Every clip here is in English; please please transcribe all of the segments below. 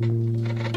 Música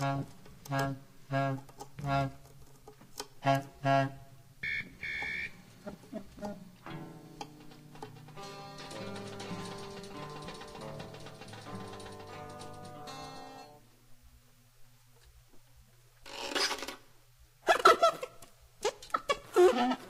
Yeah.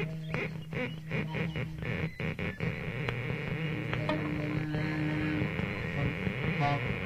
Thank you.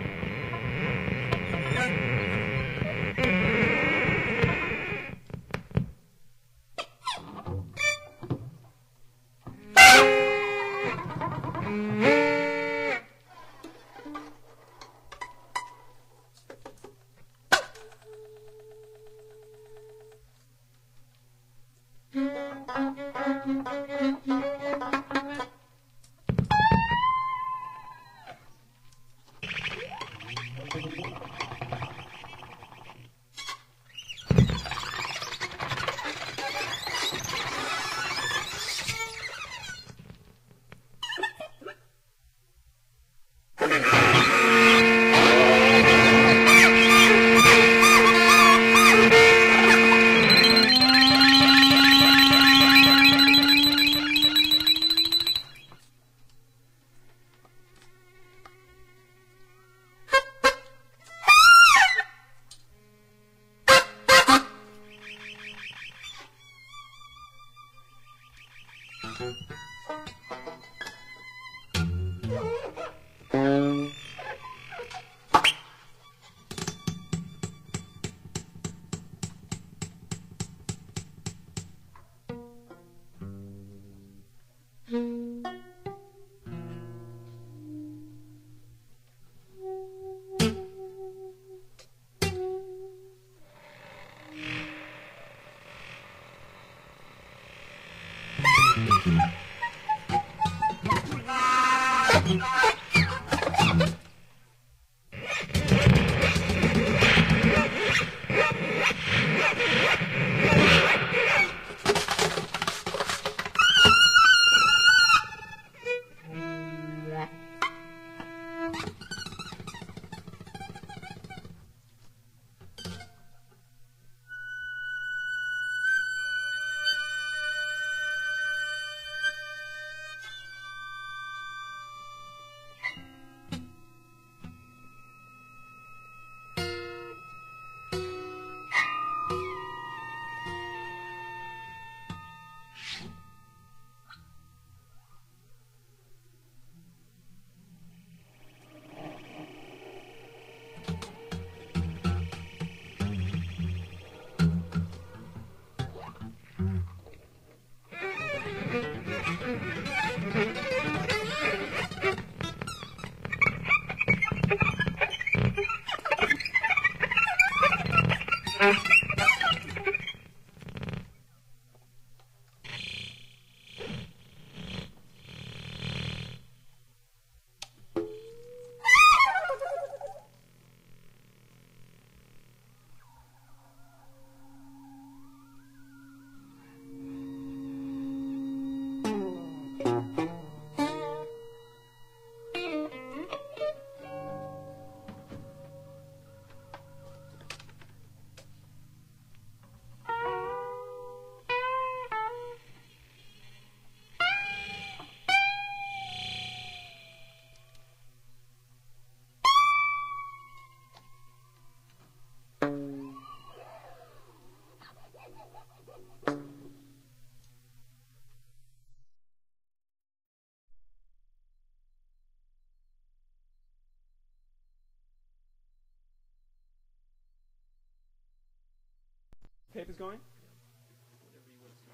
Tape is going? Whatever you want to do.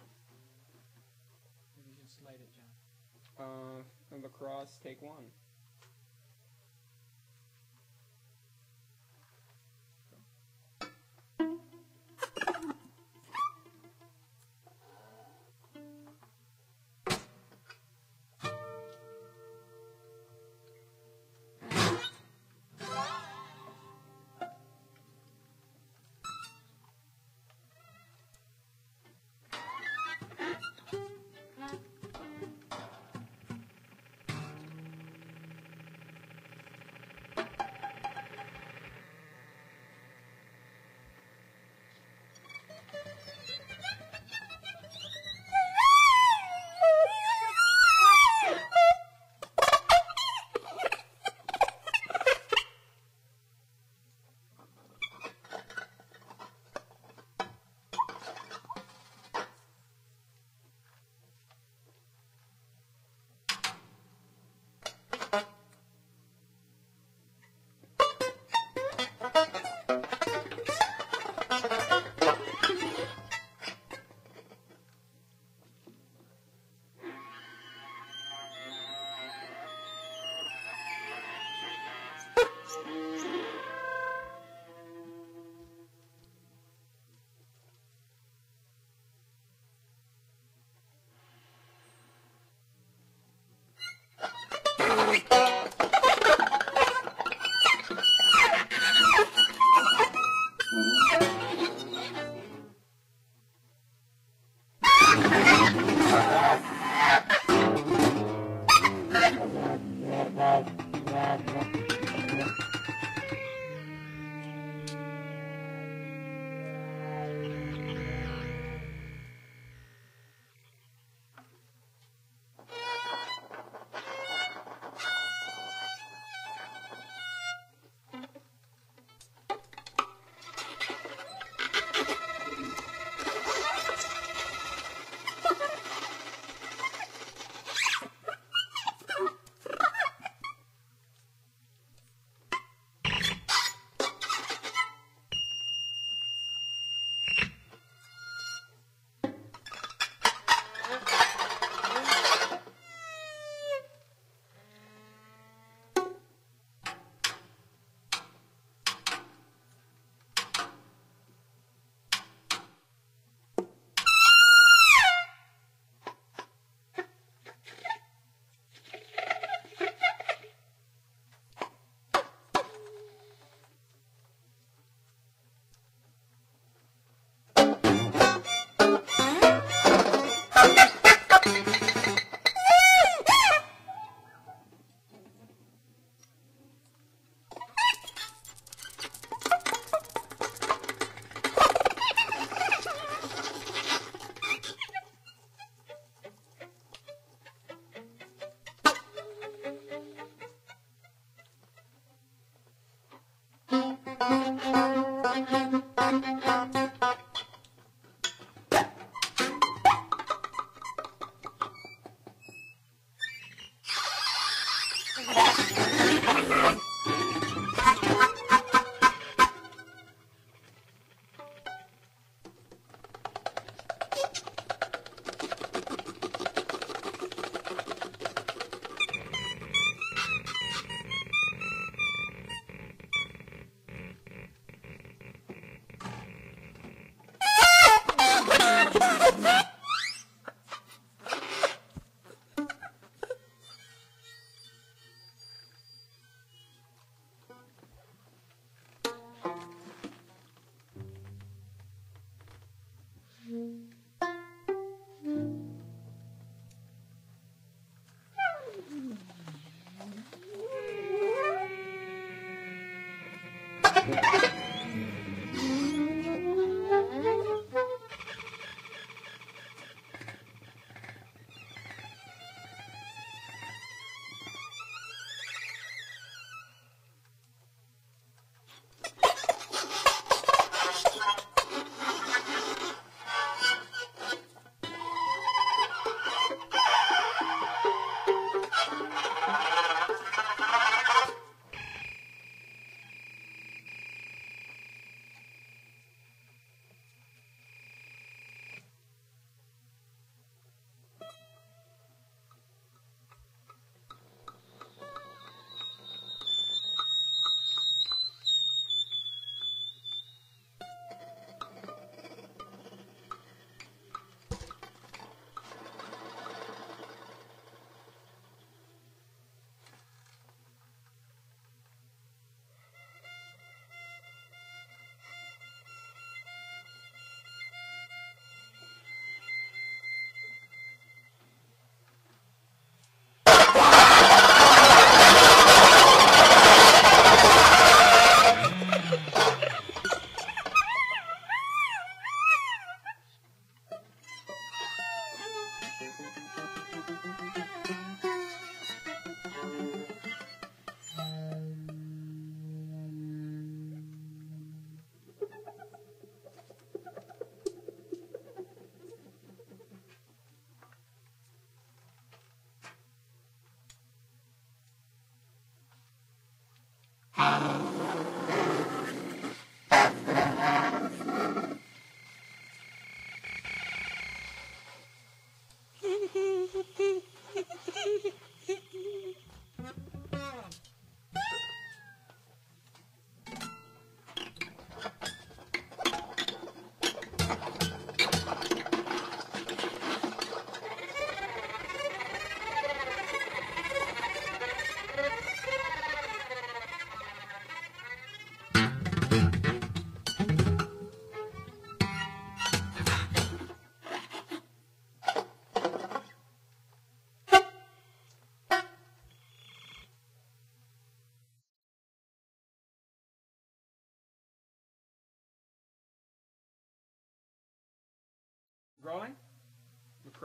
Maybe you can slide it, John. Uh, from the cross, take one.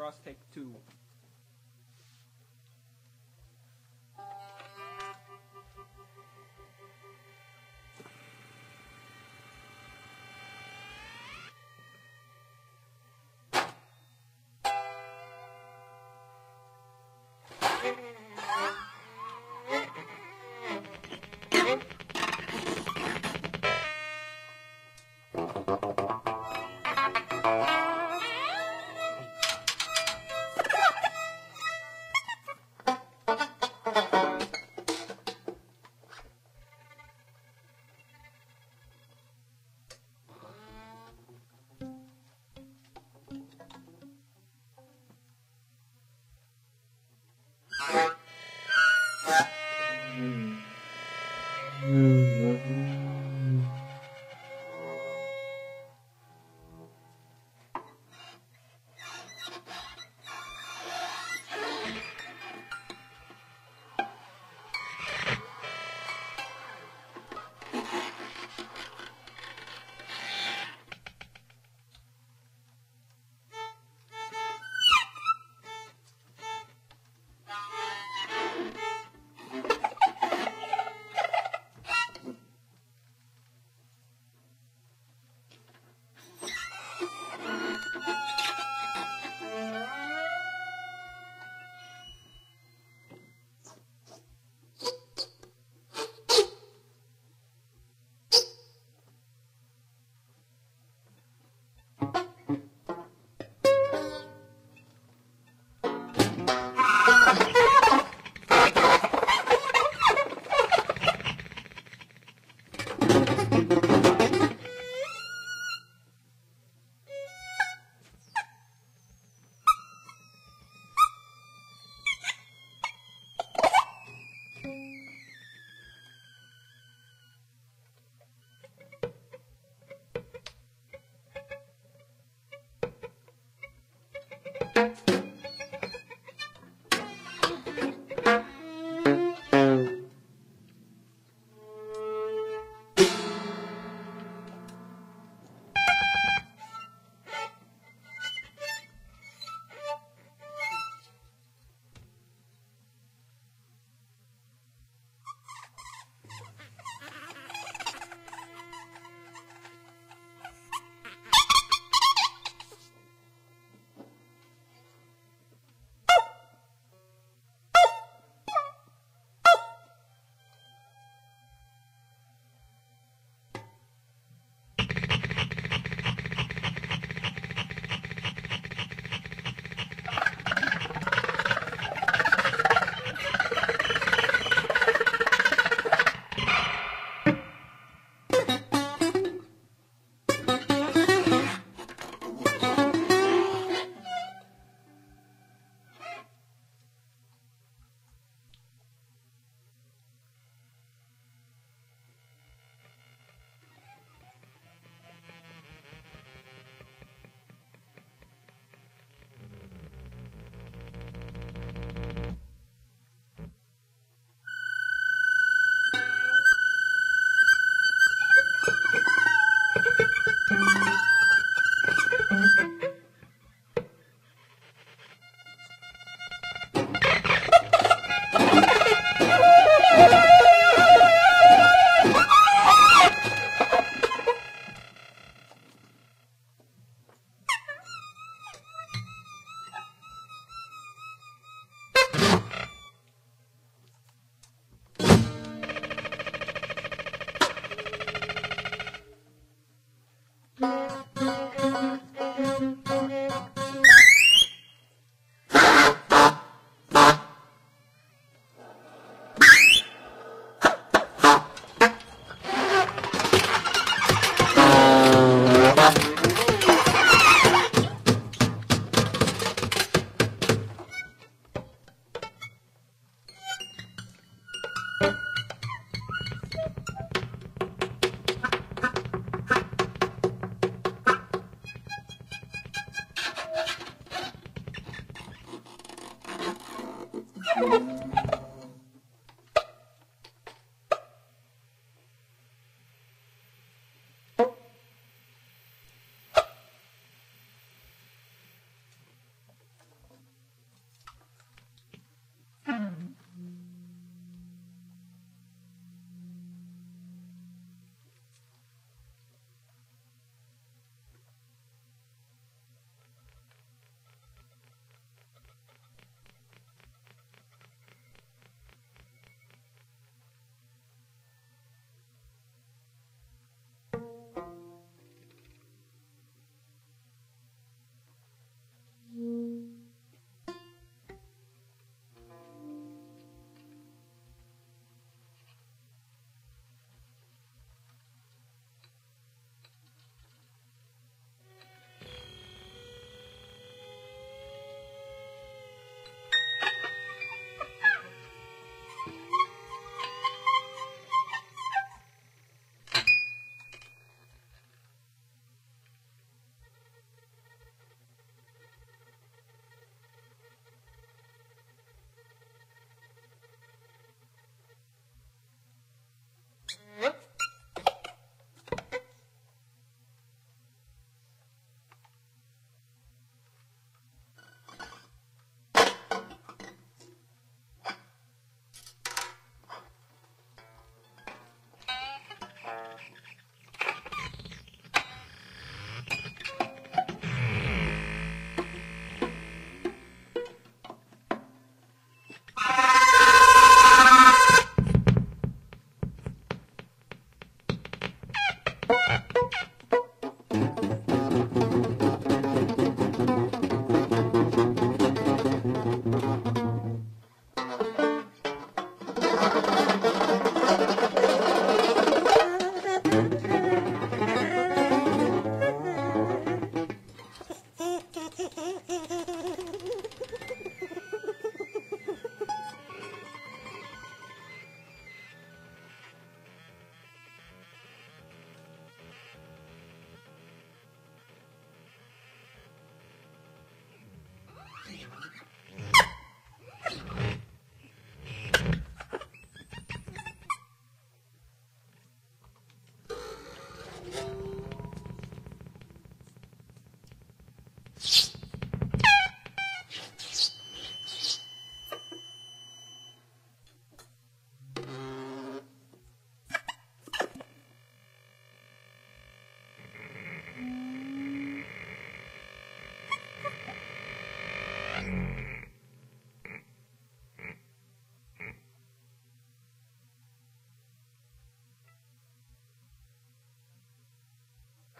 Cross Take 2.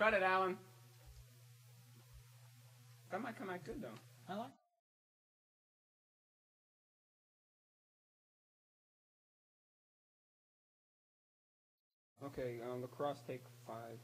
Cut it, Alan. That might come out good though. I like. Okay, um, lacrosse take five.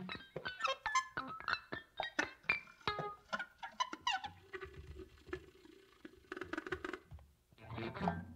Thank you.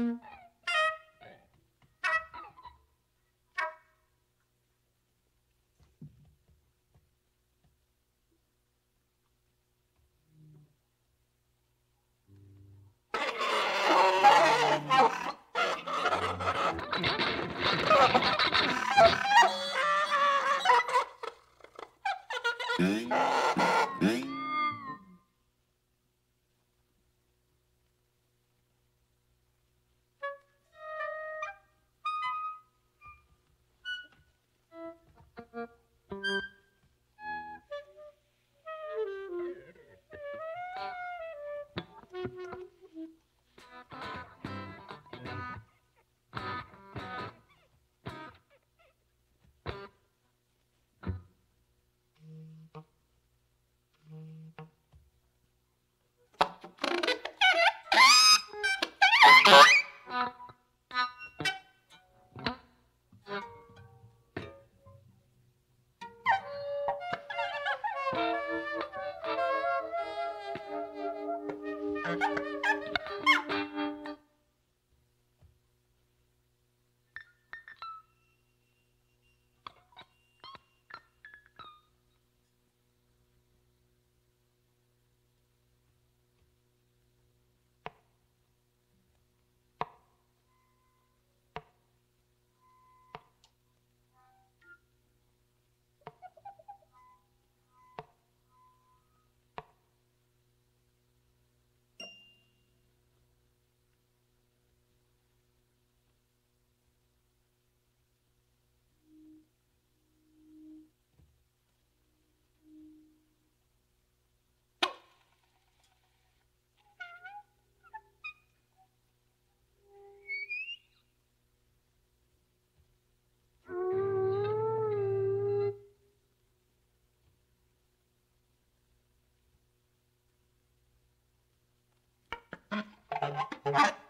Oh, What?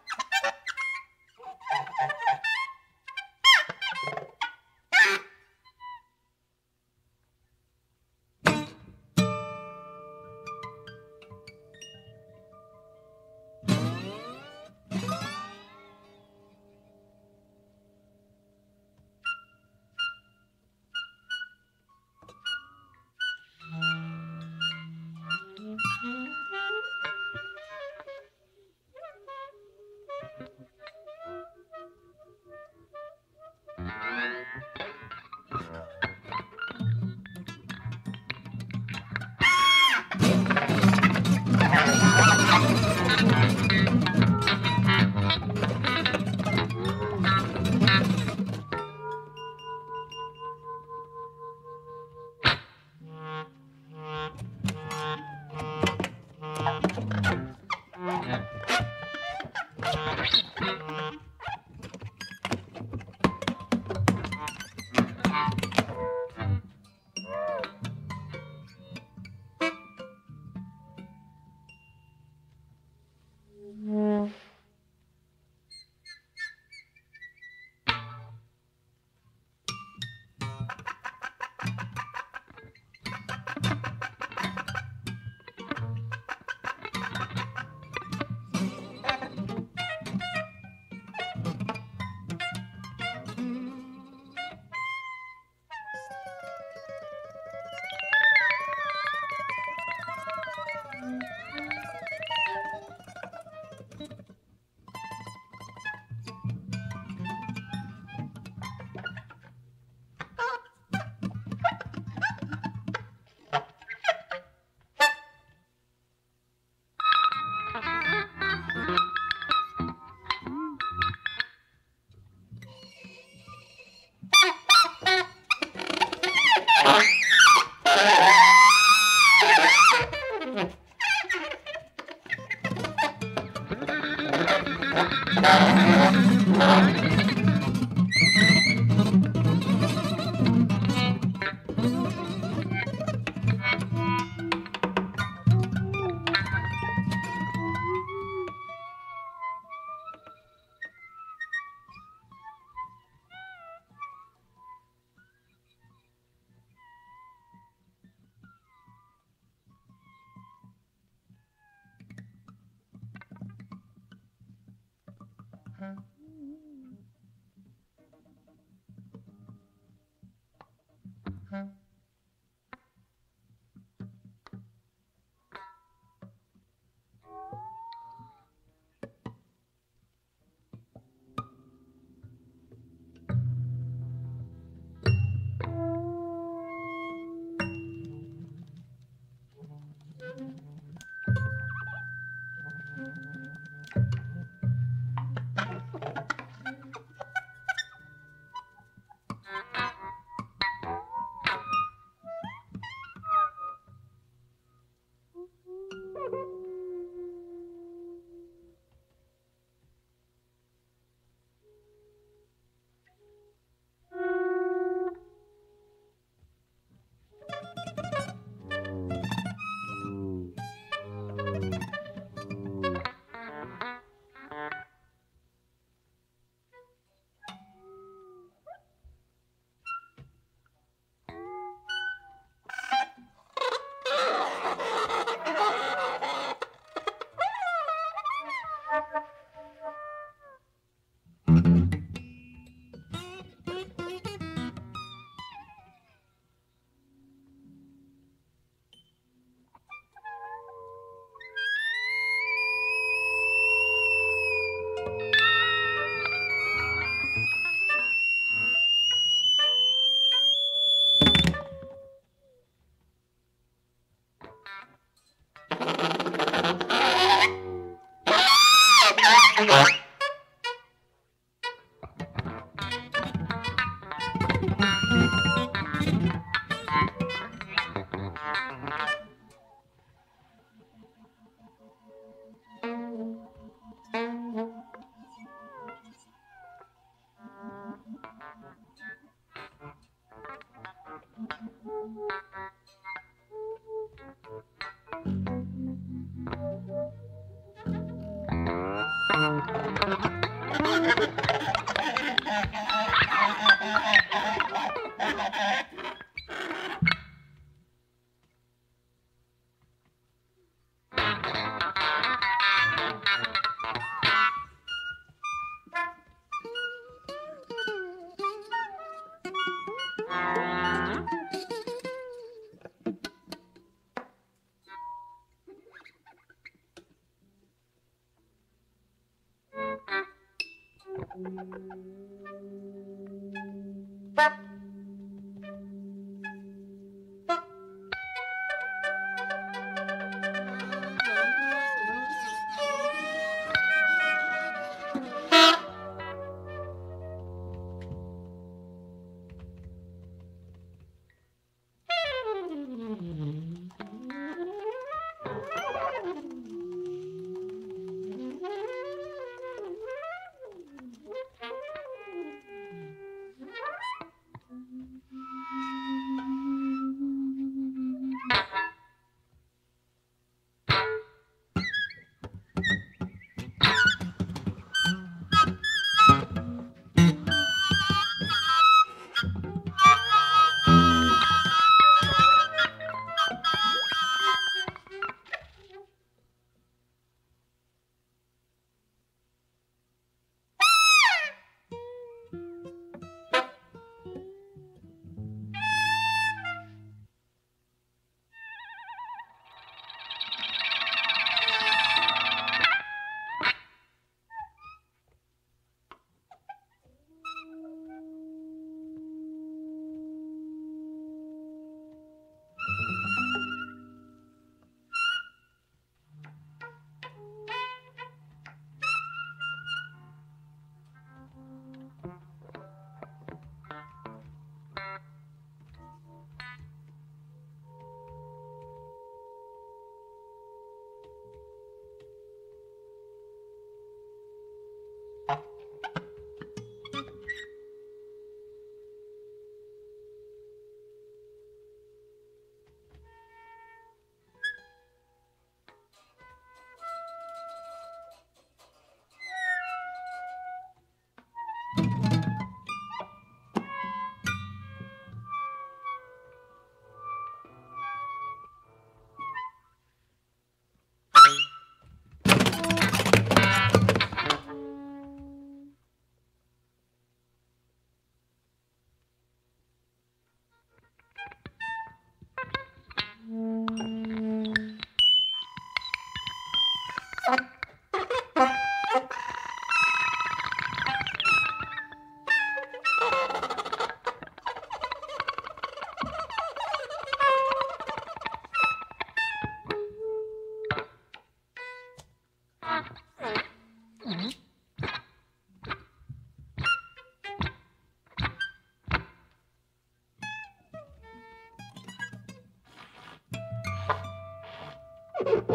Thank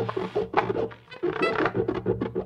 you.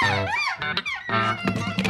Thank you. Oh.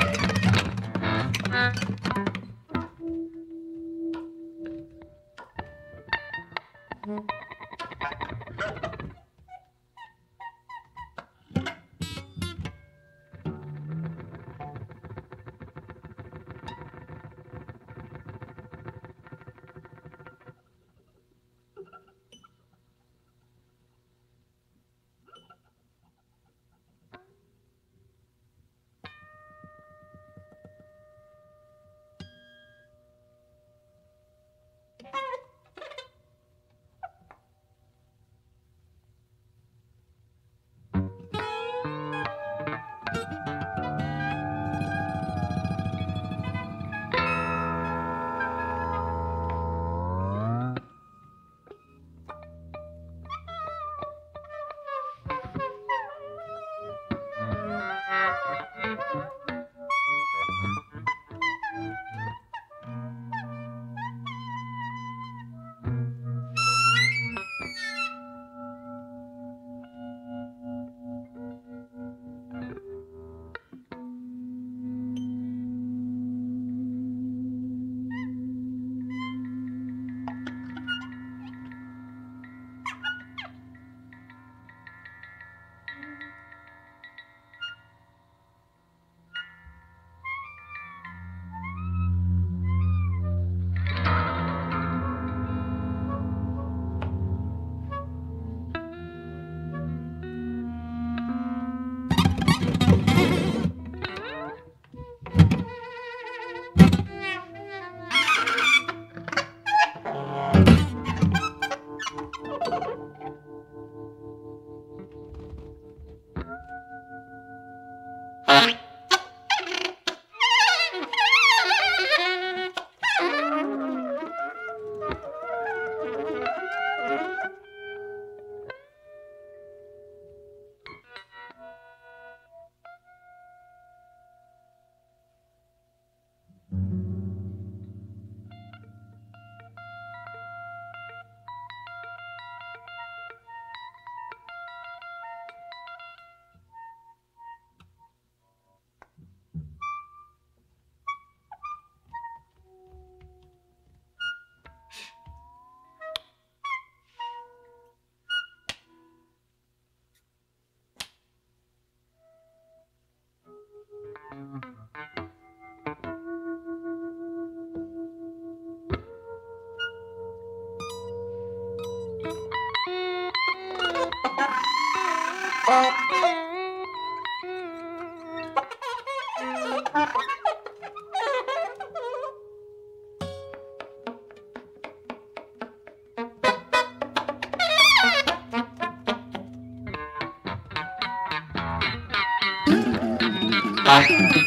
Bye.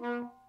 Mm-hmm.